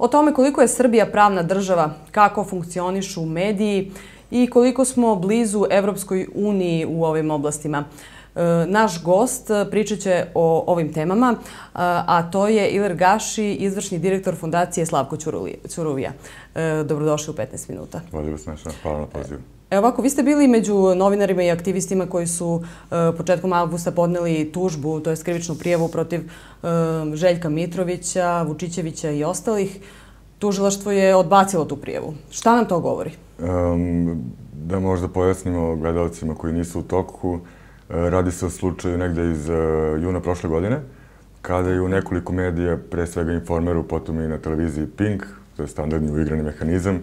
o tome koliko je Srbija pravna država, kako funkcionišu mediji i koliko smo blizu Evropskoj uniji u ovim oblastima. E, naš gost pričat će o ovim temama, a to je Ilir Gaši, izvršni direktor Fundacije Slavko Ćuruvija. E, dobrodošli u 15 minuta. Hvala vas, Hvala na pozivu. Evo ovako, vi ste bili među novinarima i aktivistima koji su e, početkom avgusta podneli tužbu, to je skrivičnu prijevu protiv Željka Mitrovića, Vučićevića i ostalih. Tužilaštvo je odbacilo tu prijevu. Šta nam to govori? da možda pojasnimo gledalcima koji nisu u toku, E, radi se o slučaju negde iz e, juna prošle godine, kada je u nekoliko medija, pre svega Informeru, potom i na televiziji Pink, to je standardni uigrani mehanizam,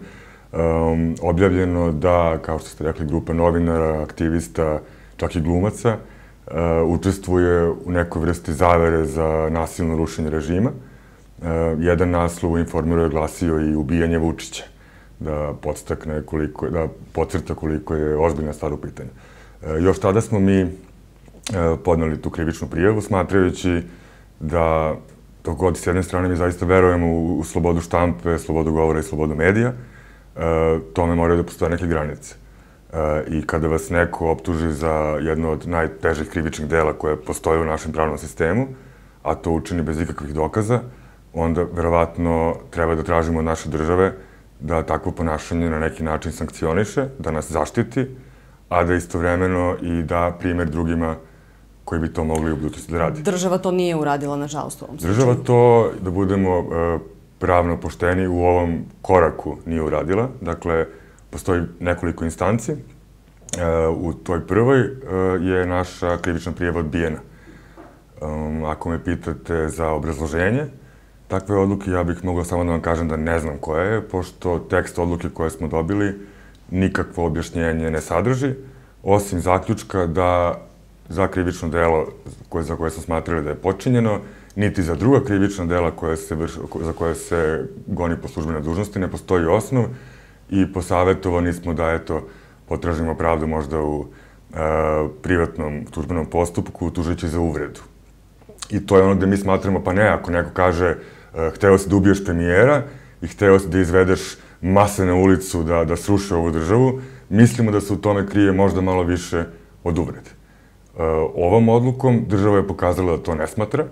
objavljeno da, kao što ste rekli, grupa novinara, aktivista, čak i glumaca, uh, učestvuje u nekoj vrsti zavere za nasilno rušenje režima. Uh, jedan naslov Informeru je glasio i ubijanje Vučića, da podstakne koliko, da pocrta koliko je ozbiljna stvar u pitanju. E, još tada smo mi e, podnali tu krivičnu prijavu, smatrajući da to god s jedne strane mi zaista verujemo u, u slobodu štampe, slobodu govora i slobodu medija, e, tome moraju da postoje neke granice. I kada vas neko optuži za jedno od najtežih krivičnih dela koje postoje u našem pravnom sistemu, a to učini bez ikakvih dokaza, onda verovatno treba da tražimo od naše države da takvo ponašanje na neki način sankcioniše, da nas zaštiti, a da istovremeno i da primer drugima koji bi to mogli u budućnosti da radi. Država to nije uradila, nažalost, u ovom slučaju. Država to, da budemo uh, pravno pošteni, u ovom koraku nije uradila. Dakle, postoji nekoliko instanci. Uh, u toj prvoj uh, je naša krivična prijeva odbijena. Um, ako me pitate za obrazloženje, takve odluke ja bih mogla samo da vam kažem da ne znam koja je, pošto tekst odluke koje smo dobili nikakvo objašnjenje ne sadrži, osim zaključka da za krivično delo koje, za koje smo smatrali da je počinjeno, niti za druga krivična dela koje se vrš, za koje se goni po službenoj dužnosti ne postoji osnov i posavjetovani smo da eto potražimo pravdu možda u e, privatnom tužbenom postupku tužići za uvredu. I to je ono gde mi smatramo, pa ne, ako neko kaže e, hteo si da ubiješ premijera i hteo si da izvedeš mase na ulicu da, da sruše ovu državu, mislimo da se u tome krije možda malo više od uvrede. E, ovom odlukom država je pokazala da to ne smatra,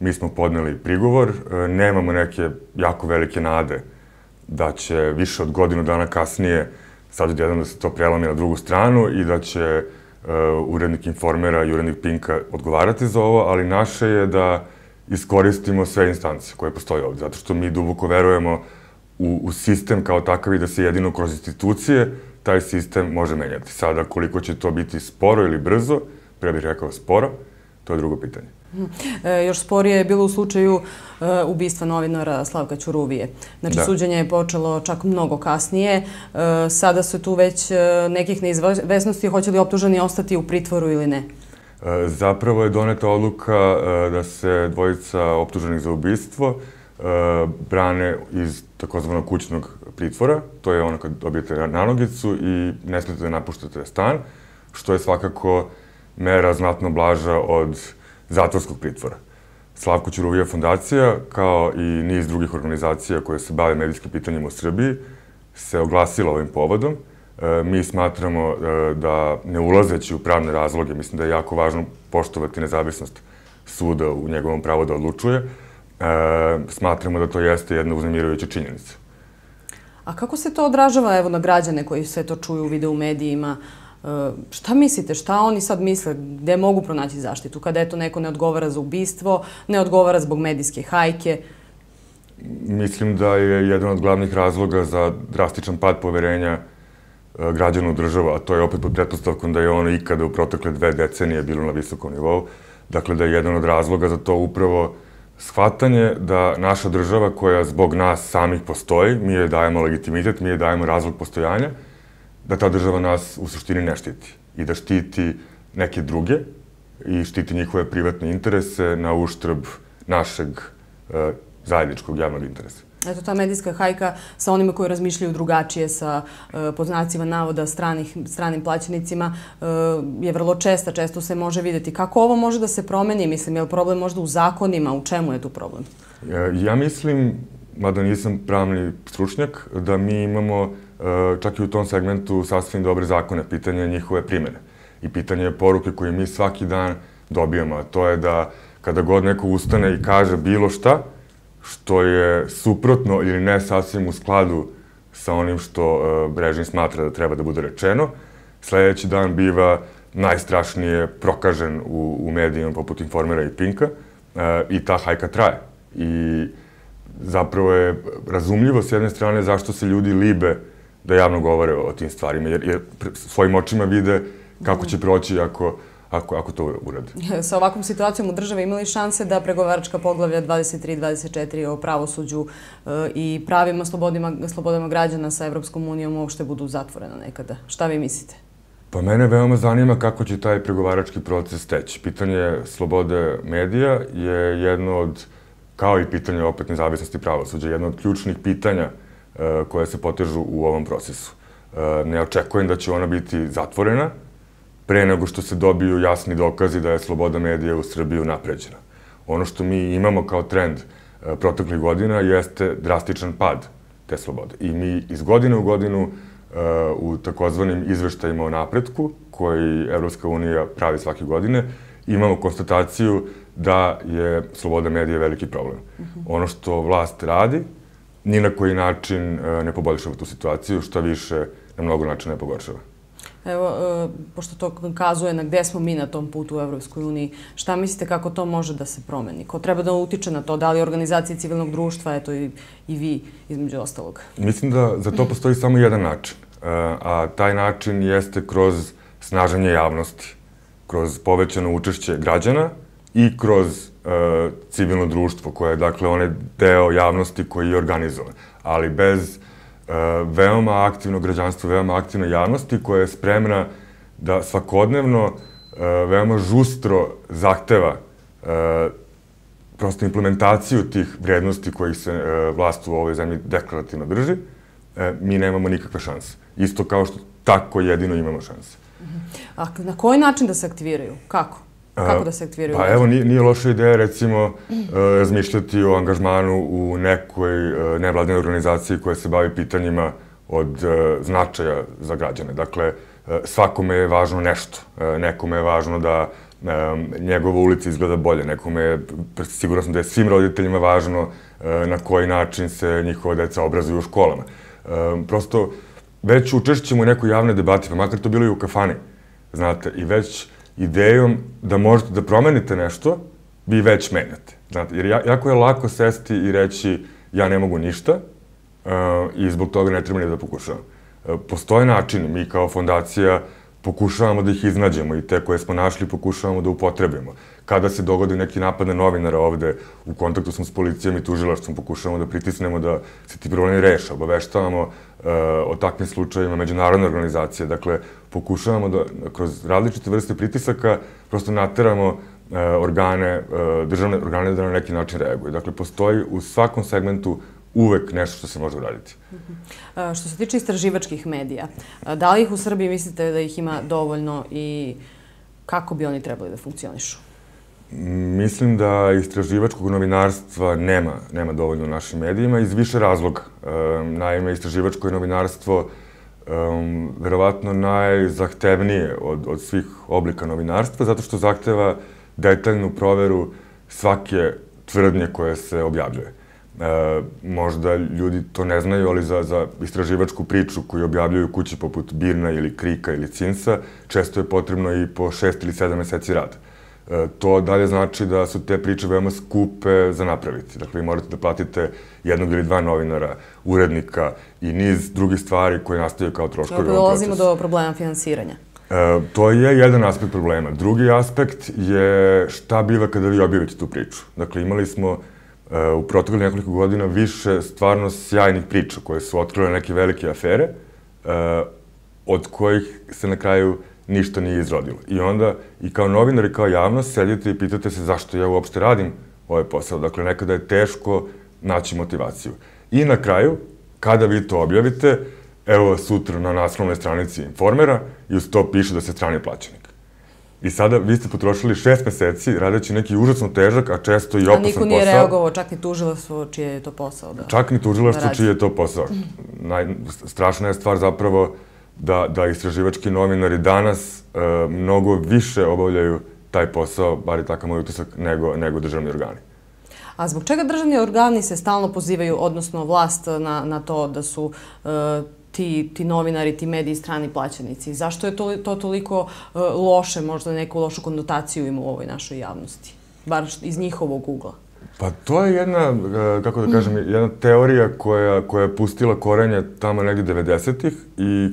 mi smo podneli prigovor, e, nemamo neke jako velike nade da će više od godinu dana kasnije sad odjednom da se to prelami na drugu stranu i da će uh, urednik Informera i urednik Pinka odgovarati za ovo, ali naše je da iskoristimo sve instance koje postoje ovde, zato što mi duboko verujemo u, u sistem kao takav i da se jedino kroz institucije taj sistem može menjati. Sada, koliko će to biti sporo ili brzo, pre bih rekao sporo, to je drugo pitanje. E, još sporije je bilo u slučaju e, ubistva novinara Slavka Ćuruvije. Znači, da. suđenje je počelo čak mnogo kasnije. E, sada su tu već e, nekih neizvesnosti, hoće li optuženi ostati u pritvoru ili ne? E, zapravo je doneta odluka e, da se dvojica optuženih za ubistvo brane iz takozvanog kućnog pritvora, to je ono kad dobijete nanogicu i ne smete da napuštate stan, što je svakako mera znatno blaža od zatvorskog pritvora. Slavko Ćurovija fondacija, kao i niz drugih organizacija koje se bave medijskim pitanjima u Srbiji, se oglasila ovim povodom. E, mi smatramo e, da, ne ulazeći u pravne razloge, mislim da je jako važno poštovati nezavisnost suda u njegovom pravu da odlučuje, e, smatramo da to jeste jedna uznemirujuća činjenica. A kako se to odražava evo, na građane koji sve to čuju, vide u medijima? E, šta mislite, šta oni sad misle, gde mogu pronaći zaštitu? Kada eto neko ne odgovara za ubistvo, ne odgovara zbog medijske hajke? Mislim da je jedan od glavnih razloga za drastičan pad poverenja e, građana u državu, a to je opet pod pretpostavkom da je ono ikada u protekle dve decenije bilo na visokom nivou. Dakle, da je jedan od razloga za to upravo shvatanje da naša država koja zbog nas samih postoji, mi je dajemo legitimitet, mi je dajemo razlog postojanja, da ta država nas u suštini ne štiti i da štiti neke druge i štiti njihove privatne interese na uštrb našeg e, zajedničkog javnog interesa. Eto, ta medijska hajka sa onima koji razmišljaju drugačije, sa e, poznacima navoda stranih, stranim plaćenicima, e, je vrlo česta, često se može videti. Kako ovo može da se promeni? Mislim, je li problem možda u zakonima? U čemu je tu problem? Ja mislim mada nisam pravni stručnjak, da mi imamo e, čak i u tom segmentu sasvim dobre zakone, pitanje njihove primene i pitanje poruke koje mi svaki dan dobijamo, a to je da kada god neko ustane i kaže bilo šta, što je suprotno ili ne sasvim u skladu sa onim što uh, režim smatra da treba da bude rečeno, sledeći dan biva najstrašnije prokažen u, u medijima poput Informera i Pinka uh, i ta hajka traje. I zapravo je razumljivo s jedne strane zašto se ljudi libe da javno govore o tim stvarima, jer, jer svojim očima vide kako će proći ako ako, ako to uradi. Sa ovakvom situacijom u državi imali šanse da pregovaračka poglavlja 23-24 o pravosuđu e, i pravima slobodima, slobodama građana sa Evropskom unijom uopšte budu zatvorena nekada. Šta vi mislite? Pa mene veoma zanima kako će taj pregovarački proces teći. Pitanje slobode medija je jedno od, kao i pitanje opet nezavisnosti pravosuđa, jedno od ključnih pitanja e, koje se potežu u ovom procesu. E, ne očekujem da će ona biti zatvorena, pre nego što se dobiju jasni dokazi da je sloboda medija u Srbiji napređena. Ono što mi imamo kao trend e, proteklih godina jeste drastičan pad te slobode. I mi iz godine u godinu e, u takozvanim izveštajima o napretku, koji Evropska unija pravi svake godine, imamo konstataciju da je sloboda medija veliki problem. Mhm. Ono što vlast radi, ni na koji način e, ne poboljšava tu situaciju, šta više na mnogo načina ne pogoršava. Evo, e, pošto to kazuje na gde smo mi na tom putu u Evropskoj uniji, šta mislite kako to može da se promeni? Ko treba da utiče na to? Da li organizacije civilnog društva, eto i, i vi, između ostalog? Mislim da za to postoji samo jedan način, e, a taj način jeste kroz snaženje javnosti, kroz povećano učešće građana i kroz e, civilno društvo, koje je, dakle, onaj deo javnosti koji je organizovan. Ali bez E, veoma aktivno građanstvo, veoma aktivna javnosti koja je spremna da svakodnevno e, veoma žustro zahteva e, prosto implementaciju tih vrednosti kojih se vlast u ovoj zemlji deklarativno drži, mi nemamo nikakve šanse. Isto kao što tako jedino imamo šanse. A na koji način da se aktiviraju? Kako? Kako da se aktiviraju? Pa evo, nije, nije loša ideja recimo uh, razmišljati o angažmanu u nekoj uh, nevladnoj organizaciji koja se bavi pitanjima od uh, značaja za građane. Dakle, svakome je važno nešto. Nekome je važno da njegova ulica izgleda bolje. Nekome je, sigurno sam da je svim roditeljima važno na koji način se njihova deca obrazuju u školama. Prosto, već učešćemo u nekoj javnoj debati, pa makar to bilo i u kafani, znate, i već idejom da možete da promenite nešto, vi već menjate. Znate, jer jako je lako sesti i reći ja ne mogu ništa uh, i zbog toga ne treba ni da pokušavam. Uh, postoje načini, mi kao fondacija pokušavamo da ih iznađemo i te koje smo našli pokušavamo da upotrebimo. Kada se dogodi neki napad na novinara ovde, u kontaktu smo s policijom i tužilaštvom, pokušavamo da pritisnemo da se ti problemi reše, obaveštavamo uh, o takvim slučajima međunarodne organizacije. Dakle, pokušavamo da kroz različite vrste pritisaka prosto nateramo uh, organe, uh, državne organe da na neki način reaguju. Dakle, postoji u svakom segmentu uvek nešto što se može uraditi. Što se tiče istraživačkih medija, da li ih u Srbiji mislite da ih ima dovoljno i kako bi oni trebali da funkcionišu? Mislim da istraživačkog novinarstva nema, nema dovoljno u našim medijima iz više razloga. naime, istraživačko novinarstvo um, verovatno najzahtevnije od, od svih oblika novinarstva, zato što zahteva detaljnu proveru svake tvrdnje koje se objavljuje. E, možda ljudi to ne znaju, ali za, za istraživačku priču koju objavljuju kuće poput Birna ili Krika ili Cinsa, često je potrebno i po šest ili sedam meseci rada. E, to dalje znači da su te priče veoma skupe za napraviti. Dakle, vi morate da platite jednog ili dva novinara, urednika i niz drugih stvari koje nastaju kao troškovi procesu. Dolazimo do problema finansiranja. E, to je jedan aspekt problema. Drugi aspekt je šta biva kada vi objavite tu priču. Dakle, imali smo u proteklih nekoliko godina više stvarno sjajnih priča koje su otkrile neke velike afere, e, od kojih se na kraju ništa nije izrodilo. I onda i kao novinar i kao javnost sedite i pitate se zašto ja uopšte radim ovaj posao. Dakle, nekada je teško naći motivaciju. I na kraju, kada vi to objavite, evo sutra na naslovnoj stranici informera i uz to piše da ste strani plaćenik. I sada vi ste potrošili šest meseci radeći neki užasno težak, a često i opasan posao. A niko nije posao. reagovao, čak ni tužilaštvo čije je to posao. Da, čak ni tužilaštvo čije je to posao. Naj, strašna je stvar zapravo da, da istraživački novinari danas e, mnogo više obavljaju taj posao, bar je takav moj utisak, nego, nego državni organi. A zbog čega državni organi se stalno pozivaju, odnosno vlast, na, na to da su e, ti, ti novinari, ti mediji strani plaćenici? Zašto je to, to toliko e, loše, možda neku lošu konotaciju ima u ovoj našoj javnosti? Bar iz njihovog ugla. Pa to je jedna, e, kako da kažem, jedna teorija koja, koja je pustila korenje tamo negdje 90-ih i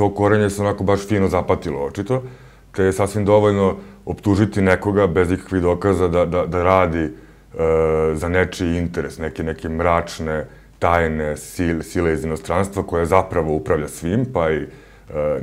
to korenje se onako baš fino zapatilo, očito, te je sasvim dovoljno optužiti nekoga bez ikakvih dokaza da, da, da radi e, za nečiji interes, neke, neke mračne, tajne sile, sile iz inostranstva koja zapravo upravlja svim, pa i e,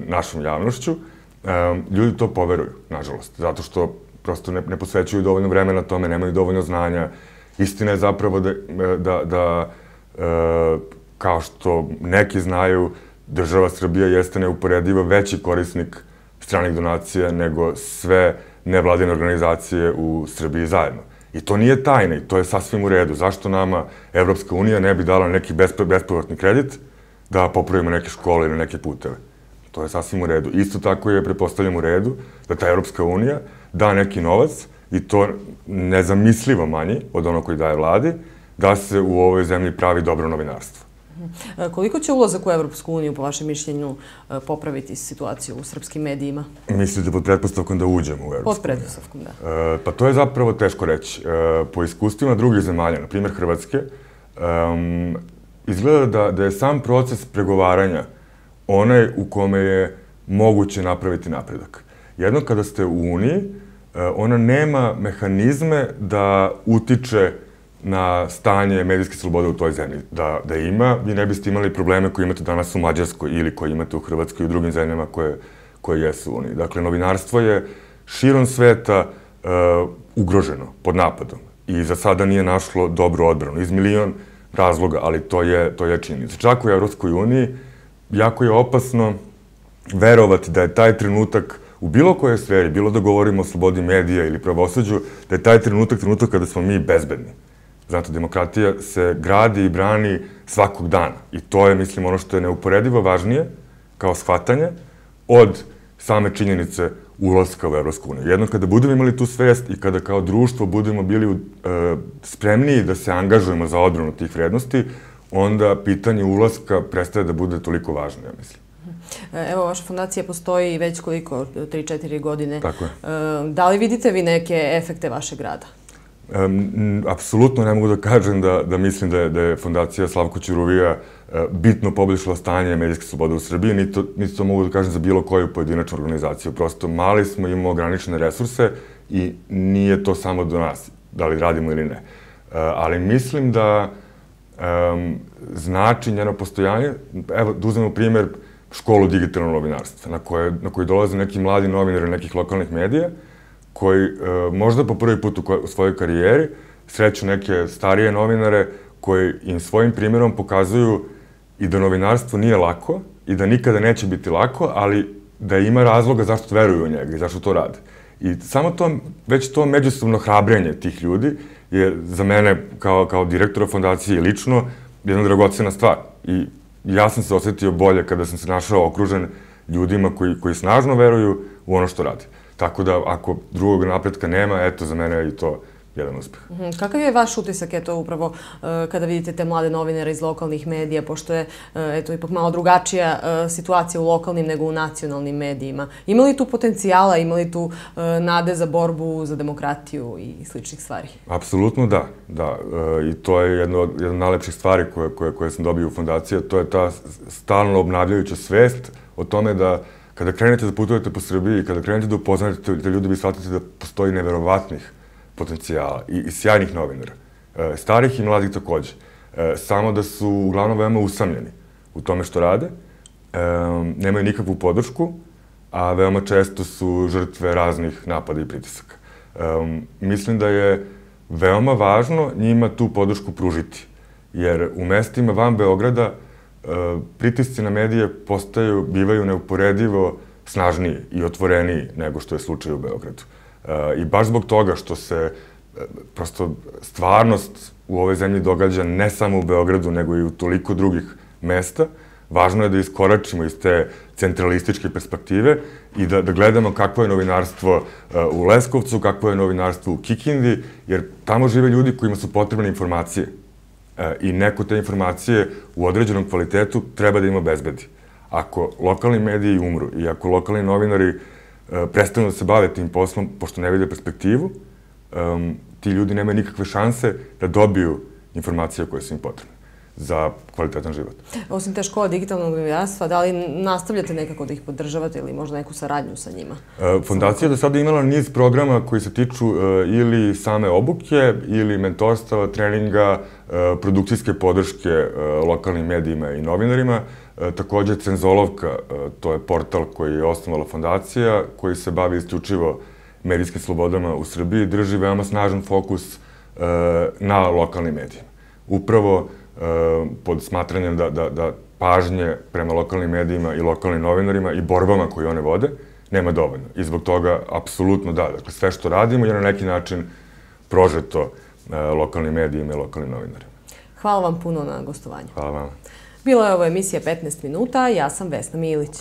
našom javnošću, e, ljudi to poveruju, nažalost, zato što prosto ne, ne posvećuju dovoljno vremena tome, nemaju dovoljno znanja. Istina je zapravo da, da, da e, kao što neki znaju, država Srbija jeste neuporedivo veći korisnik stranih donacija nego sve nevladine organizacije u Srbiji zajedno. I to nije tajna i to je sasvim u redu. Zašto nama Evropska unija ne bi dala neki bespovratni kredit da popravimo neke škole ili neke puteve? To je sasvim u redu. Isto tako je, prepostavljam, u redu da ta Evropska unija da neki novac i to nezamislivo manji od ono koji daje vladi, da se u ovoj zemlji pravi dobro novinarstvo. E, koliko će ulazak u Evropsku uniju, po vašem mišljenju, e, popraviti situaciju u srpskim medijima? Mislite pod pretpostavkom da uđemo u Evropsku uniju? Pod pretpostavkom, da. E, pa to je zapravo teško reći. Po iskustvima drugih zemalja, na primjer Hrvatske, izgleda da, da je sam proces pregovaranja onaj u kome je moguće napraviti napredak. Jedno kada ste u Uniji, ona nema mehanizme da utiče na stanje medijske slobode u toj zemlji. Da, da ima, vi ne biste imali probleme koje imate danas u Mađarskoj ili koje imate u Hrvatskoj i u drugim zemljama koje, koje jesu Uniji. Dakle, novinarstvo je širom sveta uh, ugroženo, pod napadom. I za sada nije našlo dobru odbranu. Iz milion razloga, ali to je, to je činjenica. Čak u Evropskoj uniji jako je opasno verovati da je taj trenutak u bilo kojoj sferi, bilo da govorimo o slobodi medija ili pravosuđu, da je taj trenutak trenutak kada smo mi bezbedni. Znate, demokratija se gradi i brani svakog dana. I to je, mislim, ono što je neuporedivo važnije kao shvatanje od same činjenice ulazka u Evropsku uniju. Jedno kada budemo imali tu svest i kada kao društvo budemo bili e, spremniji da se angažujemo za odbranu tih vrednosti, onda pitanje ulaska prestaje da bude toliko važno, ja mislim. E, evo, vaša fondacija postoji već koliko, 3-4 godine. Tako je. E, da li vidite vi neke efekte vašeg rada? Apsolutno ne mogu da kažem da, da mislim da je, da je fondacija Slavko Ćuruvija uh, bitno poboljšala stanje medijske slobode u Srbiji, niti to, niti to mogu da kažem za bilo koju pojedinačnu organizaciju. Prosto mali smo, imamo ograničene resurse i nije to samo do nas, da li radimo ili ne. Uh, ali mislim da um, znači njeno postojanje, evo da uzmemo primjer školu digitalnog novinarstva, na koje, na koje dolaze neki mladi novinari nekih lokalnih medija, koji e, možda po prvi put u, u svojoj karijeri sreću neke starije novinare koji im svojim primjerom pokazuju i da novinarstvo nije lako i da nikada neće biti lako, ali da ima razloga zašto veruju u njega i zašto to rade. I samo to, već to međusobno hrabrenje tih ljudi je za mene kao, kao direktora fondacije lično jedna dragocena stvar. I ja sam se osetio bolje kada sam se našao okružen ljudima koji, koji snažno veruju u ono što rade. Tako da, ako drugog napretka nema, eto, za mene je i to jedan uspeh. Mhm. Kakav je vaš utisak, eto, upravo e, kada vidite te mlade novinare iz lokalnih medija, pošto je, e, eto, ipak malo drugačija e, situacija u lokalnim nego u nacionalnim medijima. Ima li tu potencijala, ima li tu nade za borbu za demokratiju i sličnih stvari? Apsolutno da, da. I to je jedno od, jedna od najlepših stvari koje, koje, koje sam dobio u fondaciji, to je ta stalno obnavljajuća svest o tome da Kada krenete da putujete po Srbiji, kada krenete da upoznate te ljude, vi shvatite da postoji neverovatnih potencijala i, i sjajnih novinara. E, starih i mladih takođe. E, samo da su uglavnom veoma usamljeni u tome što rade, e, nemaju nikakvu podršku, a veoma često su žrtve raznih napada i pritisaka. E, mislim da je veoma važno njima tu podršku pružiti, jer u mestima van Beograda pritisci na medije postaju, bivaju neuporedivo snažniji i otvoreniji nego što je slučaj u Beogradu. I baš zbog toga što se prosto stvarnost u ovoj zemlji događa ne samo u Beogradu, nego i u toliko drugih mesta, važno je da iskoračimo iz te centralističke perspektive i da, da gledamo kakvo je novinarstvo uh, u Leskovcu, kakvo je novinarstvo u Kikindi, jer tamo žive ljudi kojima su potrebne informacije. Uh, I neko te informacije u određenom kvalitetu treba da ima bezbedi. Ako lokalni mediji umru i ako lokalni novinari uh, prestanu da se bave tim poslom, pošto ne vide perspektivu, um, ti ljudi nemaju nikakve šanse da dobiju informacije koje su im potrebne za kvalitetan život. Osim te škole digitalnog novinarstva, da li nastavljate nekako da ih podržavate ili možda neku saradnju sa njima? E, fondacija je do sada imala niz programa koji se tiču e, ili same obuke, ili mentorstava, treninga, e, produkcijske podrške lokalnim medijima i novinarima. Takođe, Cenzolovka, to je portal koji je osnovala fondacija, koji se bavi isključivo medijskim slobodama u Srbiji, drži veoma snažan fokus na lokalnim medijima. Upravo pod smatranjem da, da, da pažnje prema lokalnim medijima i lokalnim novinarima i borbama koje one vode nema dovoljno. I zbog toga, apsolutno da. Dakle, sve što radimo je na neki način prožeto e, lokalnim medijima i lokalnim novinarima. Hvala vam puno na gostovanju. Hvala vam. Bila je ovo emisija 15 minuta, ja sam Vesna Milić.